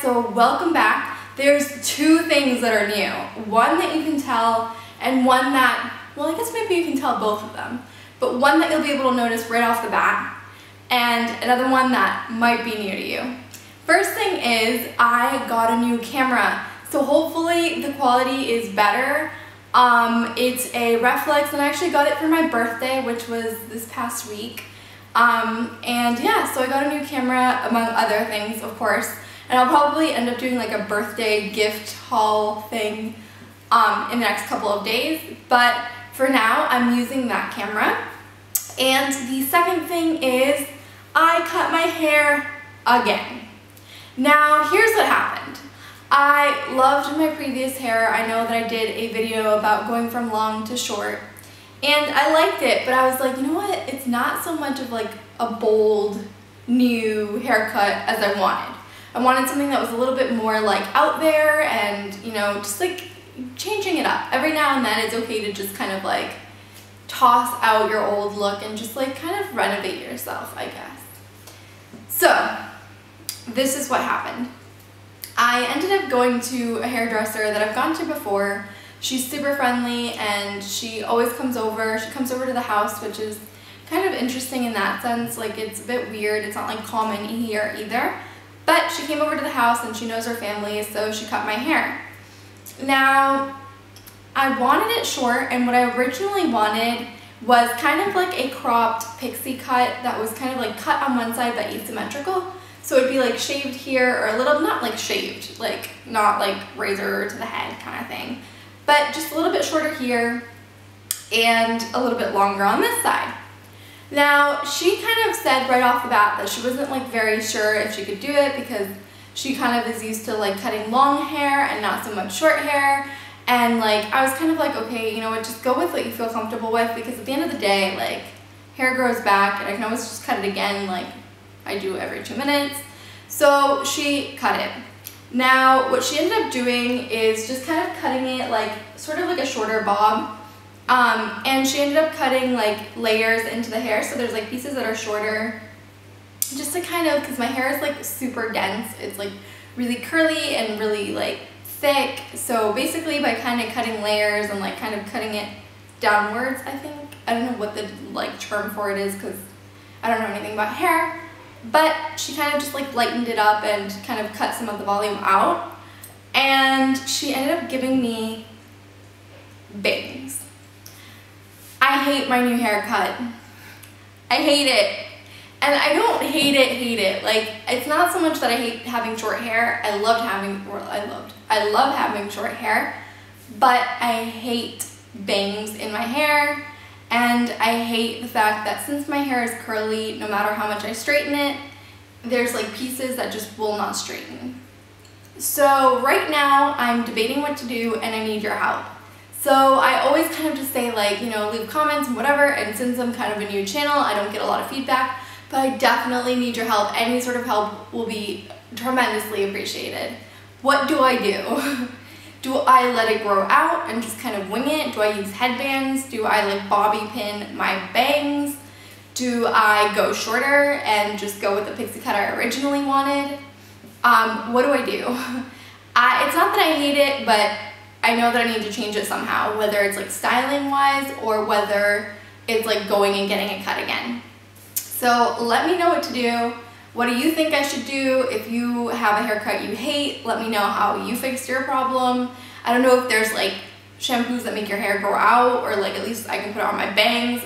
so welcome back. There's two things that are new. One that you can tell and one that, well I guess maybe you can tell both of them, but one that you'll be able to notice right off the bat and another one that might be new to you. First thing is I got a new camera. So hopefully the quality is better. Um, it's a Reflex and I actually got it for my birthday, which was this past week. Um, and yeah, so I got a new camera among other things, of course. And I'll probably end up doing like a birthday gift haul thing um, in the next couple of days. But for now, I'm using that camera. And the second thing is I cut my hair again. Now, here's what happened. I loved my previous hair. I know that I did a video about going from long to short. And I liked it, but I was like, you know what? It's not so much of like a bold, new haircut as I wanted. I wanted something that was a little bit more like out there and, you know, just like changing it up. Every now and then it's okay to just kind of like toss out your old look and just like kind of renovate yourself, I guess. So, this is what happened. I ended up going to a hairdresser that I've gone to before She's super friendly and she always comes over. She comes over to the house, which is kind of interesting in that sense. Like it's a bit weird. It's not like common here either. But she came over to the house and she knows her family, so she cut my hair. Now, I wanted it short and what I originally wanted was kind of like a cropped pixie cut that was kind of like cut on one side but asymmetrical. So it'd be like shaved here or a little, not like shaved, like not like razor to the head kind of thing but just a little bit shorter here and a little bit longer on this side. Now, she kind of said right off the bat that she wasn't like very sure if she could do it because she kind of is used to like cutting long hair and not so much short hair. And like, I was kind of like, okay, you know what, just go with what you feel comfortable with because at the end of the day, like, hair grows back and I can always just cut it again like I do every two minutes. So she cut it. Now, what she ended up doing is just kind of cutting it like, sort of like a shorter bob. Um, and she ended up cutting like layers into the hair. So there's like pieces that are shorter just to kind of, because my hair is like super dense. It's like really curly and really like thick. So basically by kind of cutting layers and like kind of cutting it downwards, I think. I don't know what the like term for it is because I don't know anything about hair. But she kind of just like lightened it up and kind of cut some of the volume out. And she ended up giving me bangs. I hate my new haircut. I hate it. And I don't hate it, hate it. Like, it's not so much that I hate having short hair. I loved having, well, I loved, I love having short hair, but I hate bangs in my hair. And I hate the fact that since my hair is curly, no matter how much I straighten it, there's like pieces that just will not straighten. So right now I'm debating what to do and I need your help. So I always kind of just say like, you know, leave comments and whatever, and since I'm kind of a new channel, I don't get a lot of feedback, but I definitely need your help. Any sort of help will be tremendously appreciated. What do I do? Do I let it grow out and just kind of wing it? Do I use headbands? Do I like bobby pin my bangs? Do I go shorter and just go with the pixie cut I originally wanted? Um, what do I do? I, it's not that I hate it, but I know that I need to change it somehow, whether it's like styling wise or whether it's like going and getting it cut again. So let me know what to do. What do you think I should do? If you have a haircut you hate, let me know how you fixed your problem. I don't know if there's like shampoos that make your hair grow out or like at least I can put it on my bangs.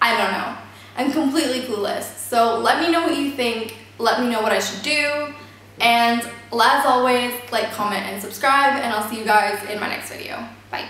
I don't know. I'm completely clueless. So let me know what you think. Let me know what I should do. And as always, like, comment, and subscribe, and I'll see you guys in my next video. Bye.